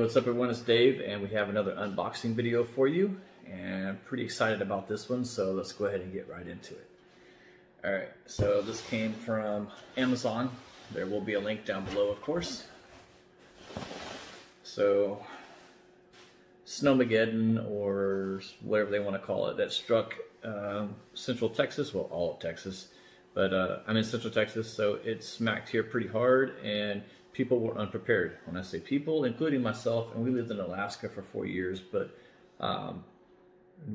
what's up everyone, it's Dave and we have another unboxing video for you and I'm pretty excited about this one so let's go ahead and get right into it. Alright, so this came from Amazon. There will be a link down below of course. So Snowmageddon or whatever they want to call it that struck um, Central Texas, well all of Texas, but uh, I'm in Central Texas so it smacked here pretty hard and people were unprepared. When I say people, including myself, and we lived in Alaska for four years, but um,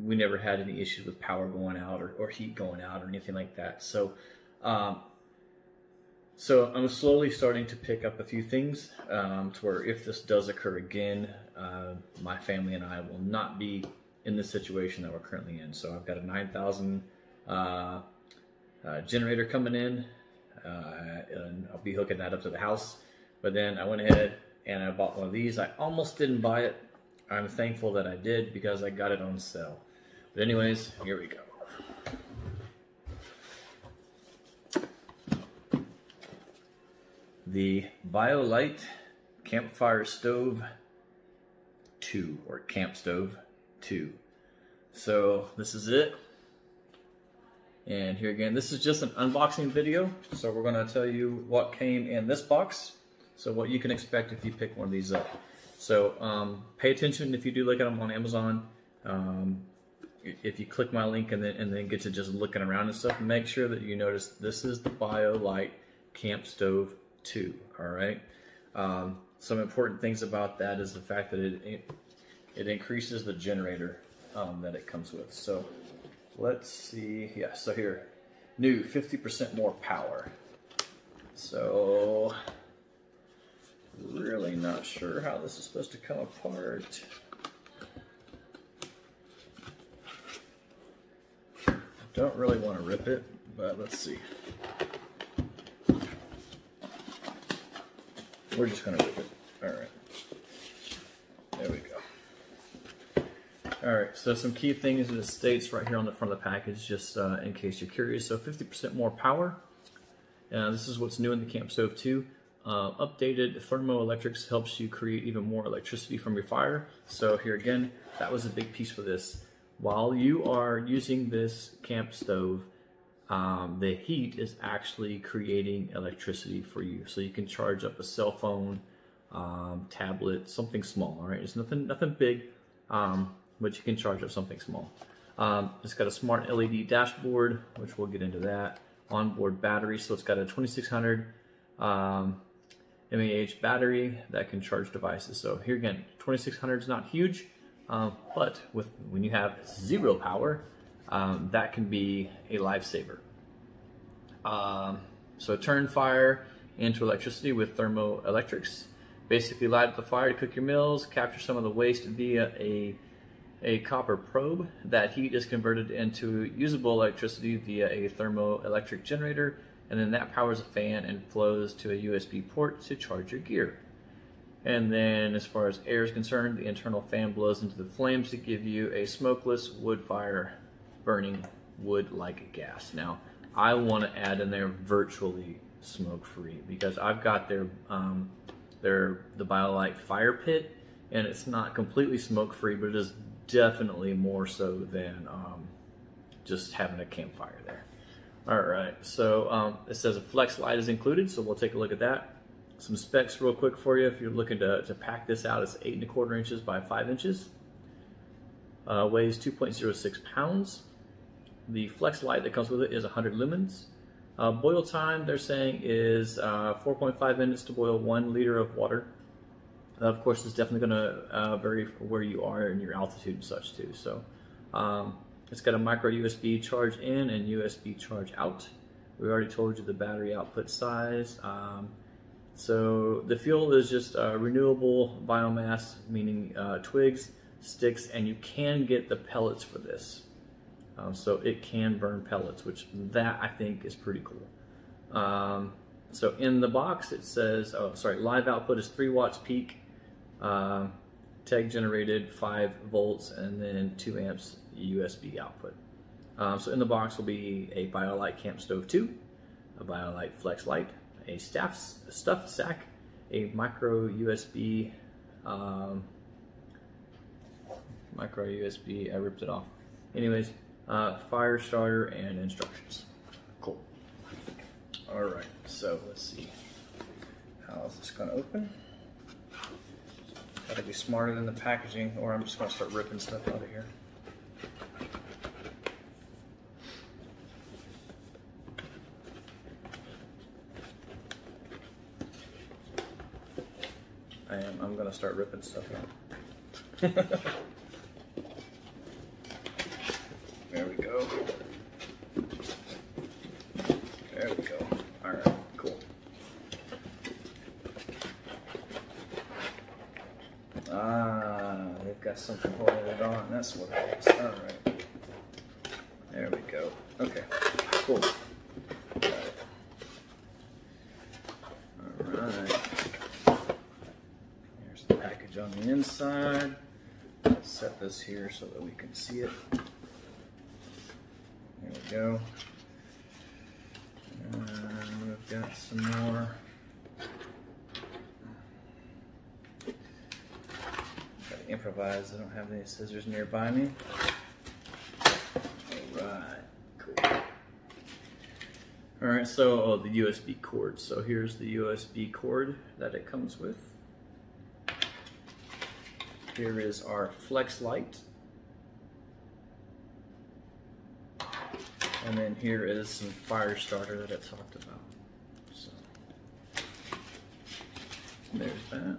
we never had any issues with power going out or, or heat going out or anything like that. So, um, so I'm slowly starting to pick up a few things um, to where if this does occur again, uh, my family and I will not be in the situation that we're currently in. So I've got a 9,000 uh, uh, generator coming in, uh, and I'll be hooking that up to the house. But then I went ahead and I bought one of these. I almost didn't buy it. I'm thankful that I did because I got it on sale. But anyways, here we go. The BioLite Campfire Stove 2 or Camp Stove 2. So this is it. And here again, this is just an unboxing video. So we're gonna tell you what came in this box so what you can expect if you pick one of these up. So um, pay attention if you do look at them on Amazon. Um, if you click my link and then, and then get to just looking around and stuff, make sure that you notice this is the BioLite Camp Stove 2, all right? Um, some important things about that is the fact that it, it, increases the generator um, that it comes with. So let's see, yeah, so here, new 50% more power. So really not sure how this is supposed to come apart. Don't really want to rip it, but let's see. We're just going to rip it. All right. There we go. All right, so some key things that it states right here on the front of the package, just uh, in case you're curious. So 50% more power. Uh, this is what's new in the Camp Stove 2. Uh, updated thermoelectrics helps you create even more electricity from your fire. So here again, that was a big piece for this. While you are using this camp stove, um, the heat is actually creating electricity for you. So you can charge up a cell phone, um, tablet, something small, all right? It's nothing, nothing big, um, but you can charge up something small. Um, it's got a smart LED dashboard, which we'll get into that. Onboard battery, so it's got a 2600 um, mAh battery that can charge devices. So here again, 2600 is not huge, um, but with when you have zero power, um, that can be a lifesaver. Um, so turn fire into electricity with thermoelectrics. Basically light up the fire to cook your meals, capture some of the waste via a, a copper probe. That heat is converted into usable electricity via a thermoelectric generator and then that powers a fan and flows to a USB port to charge your gear. And then as far as air is concerned, the internal fan blows into the flames to give you a smokeless wood fire burning wood like gas. Now, I want to add in there virtually smoke free because I've got their, um, their the BioLite fire pit and it's not completely smoke free, but it is definitely more so than um, just having a campfire there. All right, so um, it says a flex light is included, so we'll take a look at that. Some specs real quick for you if you're looking to, to pack this out. It's eight and a quarter inches by five inches. Uh, weighs 2.06 pounds. The flex light that comes with it is 100 lumens. Uh, boil time, they're saying, is uh, 4.5 minutes to boil one liter of water. of course, it's definitely going to uh, vary where you are and your altitude and such too. So um, it's got a micro USB charge in and USB charge out. We already told you the battery output size. Um, so the fuel is just uh, renewable biomass, meaning uh, twigs, sticks, and you can get the pellets for this. Um, so it can burn pellets, which that I think is pretty cool. Um, so in the box it says, oh sorry, live output is 3 watts peak, uh, TEG generated 5 volts, and then 2 amps USB output. Um, so in the box will be a BioLite Camp Stove 2, a BioLite Flex Light, a staff, a stuffed sack, a micro USB Um, micro USB, I ripped it off. Anyways, uh, fire starter and instructions. Cool. All right, so let's see. How is this gonna open? Gotta be smarter than the packaging or I'm just gonna start ripping stuff out of here. I am, I'm gonna start ripping stuff out. there we go. There we go. Alright, cool. Ah, they've got something holding it on. That's what it is. Alright. There we go. Okay, cool. Got it. Alright. Here's the package on the inside. Let's this here so that we can see it. There we go. And we've got some more. Gotta improvise. I don't have any scissors nearby me. Alright, cool. Alright, so oh, the USB cord. So here's the USB cord that it comes with. Here is our flex light. And then here is some fire starter that I talked about. So there's that.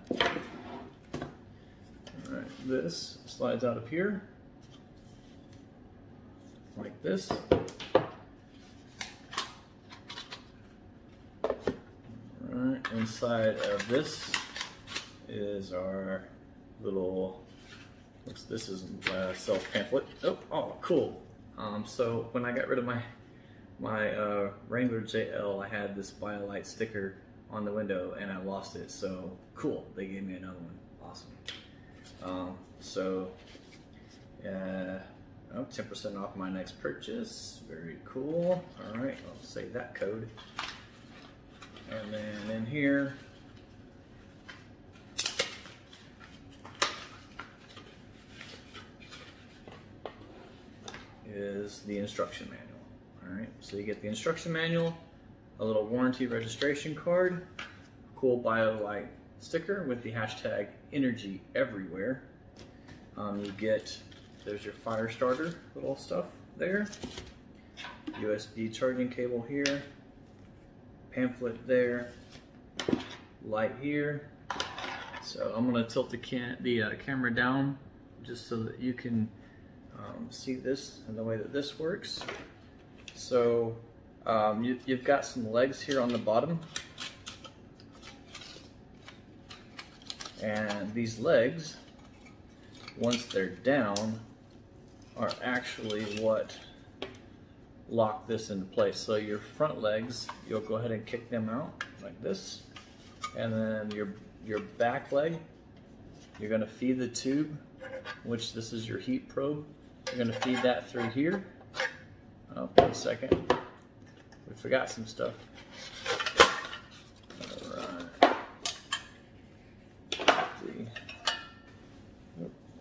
Alright, this slides out of here. Like this. Alright, inside of this is our little looks this is a self pamphlet. Oh oh cool. Um, so when I got rid of my my uh, Wrangler JL I had this BioLite sticker on the window and I lost it. So cool. They gave me another one. Awesome. Um, so uh, oh, 10% off my next purchase. Very cool. All right I'll save that code. And then in here is the instruction manual. All right, so you get the instruction manual, a little warranty registration card, cool BioLite sticker with the hashtag energy everywhere. Um, you get, there's your fire starter little stuff there, USB charging cable here, pamphlet there, light here. So I'm gonna tilt the, can the uh, camera down just so that you can um, see this and the way that this works. So um, you, you've got some legs here on the bottom. And these legs, once they're down, are actually what lock this into place. So your front legs, you'll go ahead and kick them out like this. And then your, your back leg, you're gonna feed the tube, which this is your heat probe. You're gonna feed that through here. Oh, one second. We forgot some stuff.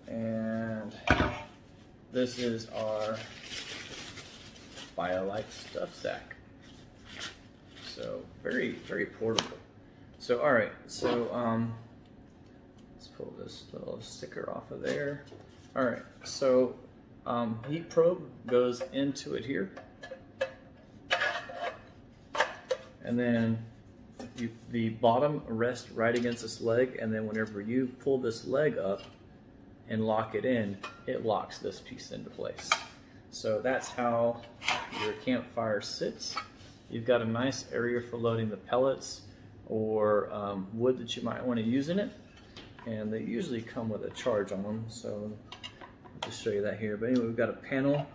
And this is our BioLite stuff sack. So very, very portable. So all right, so um, let's pull this little sticker off of there. All right, so um, heat probe goes into it here. And then you, the bottom rests right against this leg and then whenever you pull this leg up and lock it in, it locks this piece into place. So that's how your campfire sits. You've got a nice area for loading the pellets or um, wood that you might want to use in it. And they usually come with a charge on them. So just show you that here. But anyway, we've got a panel.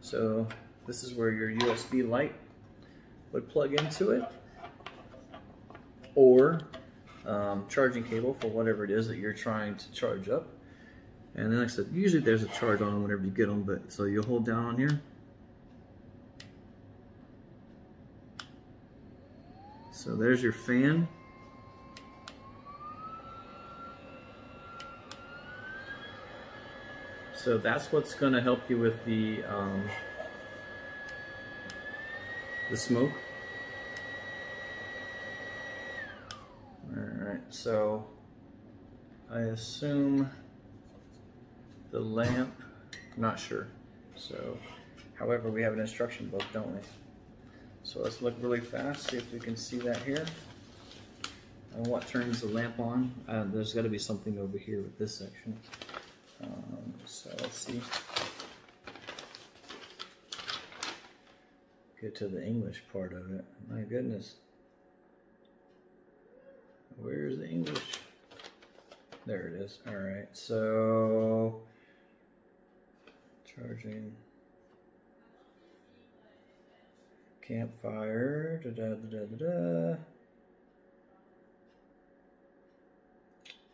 So this is where your USB light would plug into it. Or um, charging cable for whatever it is that you're trying to charge up. And then like I said, usually there's a charge on whenever you get them, but so you'll hold down on here. So there's your fan. So that's what's going to help you with the um, the smoke. All right, so I assume the lamp, not sure. So, however, we have an instruction book, don't we? So let's look really fast, see if we can see that here. And what turns the lamp on? Uh, there's got to be something over here with this section. Um, so let's see. Get to the English part of it. My goodness. Where's the English? There it is. All right. So charging campfire. Da da da da da.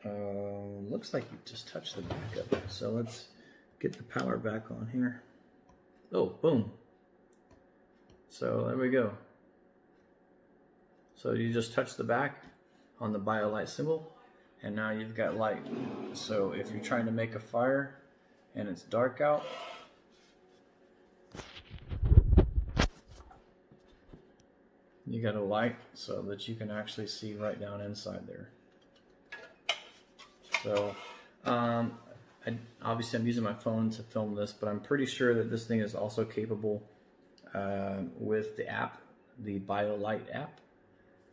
Uh, looks like you just touched the back of it. So let's get the power back on here. Oh, boom. So there we go. So you just touch the back on the BioLite symbol and now you've got light. So if you're trying to make a fire and it's dark out, you got a light so that you can actually see right down inside there. So um, I, obviously I'm using my phone to film this, but I'm pretty sure that this thing is also capable uh, with the app, the BioLite app.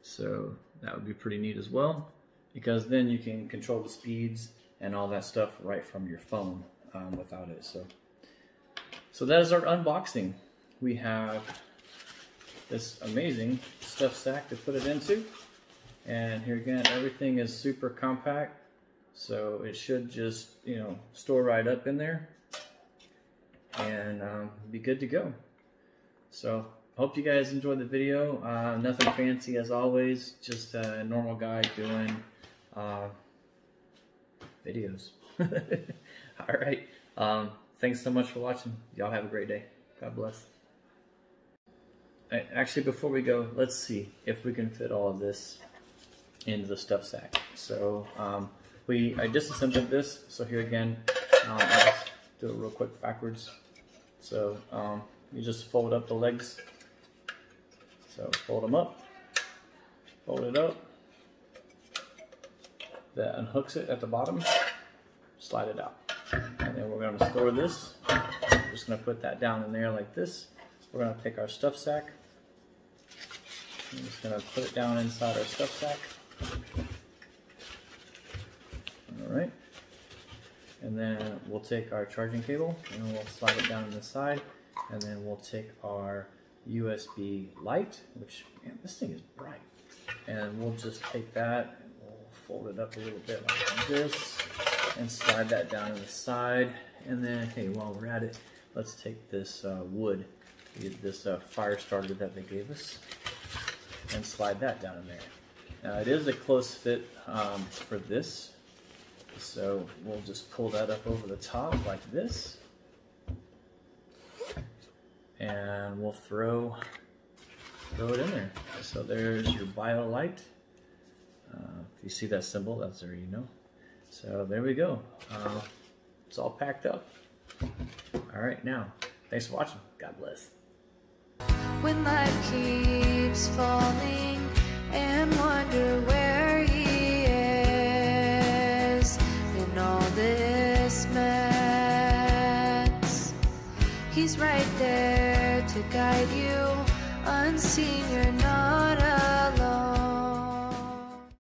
So that would be pretty neat as well, because then you can control the speeds and all that stuff right from your phone um, without it. So, so that is our unboxing. We have this amazing stuff sack to put it into. And here again, everything is super compact. So it should just, you know, store right up in there and um, be good to go. So hope you guys enjoyed the video. Uh, nothing fancy as always, just a normal guy doing uh, videos. All right. Um, thanks so much for watching. Y'all have a great day. God bless. Actually, before we go, let's see if we can fit all of this into the stuff sack. So um, we I disassembled this. So here again, um, I'll just do it real quick backwards. So um, you just fold up the legs. So fold them up, fold it up. That unhooks it at the bottom, slide it out. And then we're gonna store this. just gonna put that down in there like this. We're gonna take our stuff sack, I'm just gonna put it down inside our stuff sack. Right. And then we'll take our charging cable and we'll slide it down the side. And then we'll take our USB light, which, man, this thing is bright. And we'll just take that and we'll fold it up a little bit like this and slide that down in the side. And then, hey, while we're at it, let's take this uh, wood, this uh, fire starter that they gave us and slide that down in there. Now it is a close fit um, for this, so we'll just pull that up over the top like this. And we'll throw, throw it in there. So there's your BioLite. Uh, if you see that symbol, that's there you know. So there we go. Uh, it's all packed up. All right, now, thanks for watching. God bless when life keeps falling and wonder where He's right there to guide you, unseen, you're not.